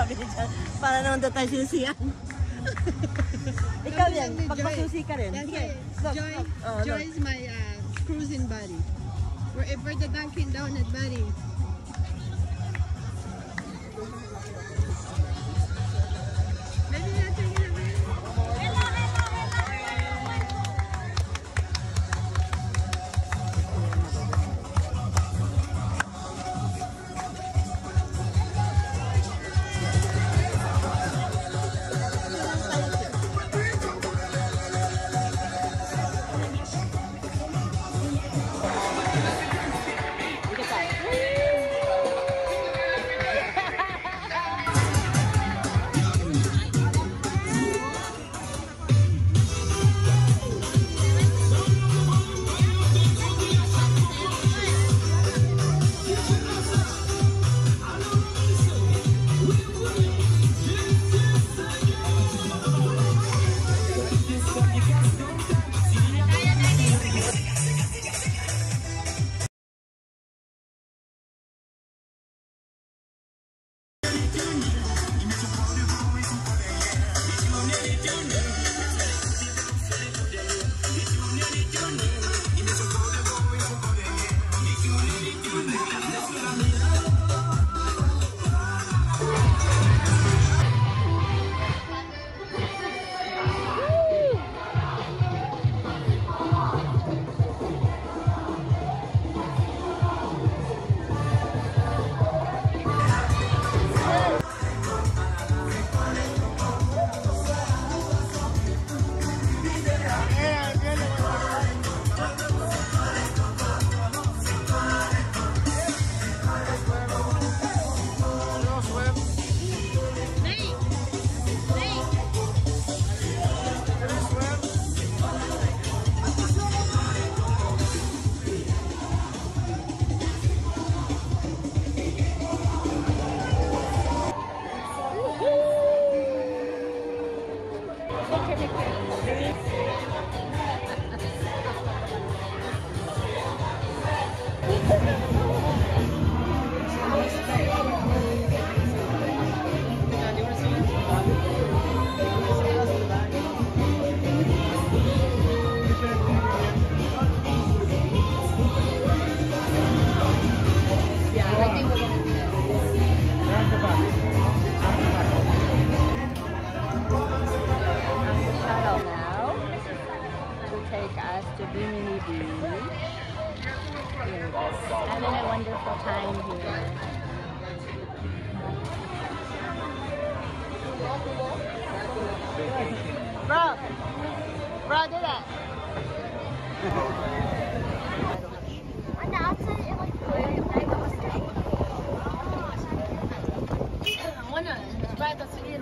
Sabi ni John, para naman daw tayo susiyan. Ikaw yan, pagpasusi ka rin. Sige, look, Joy. Oh, Joy is my uh, cruising buddy. We're ever the Dunkin' Donut buddy. بعد صغير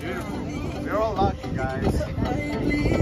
Beautiful. We're all lucky, guys.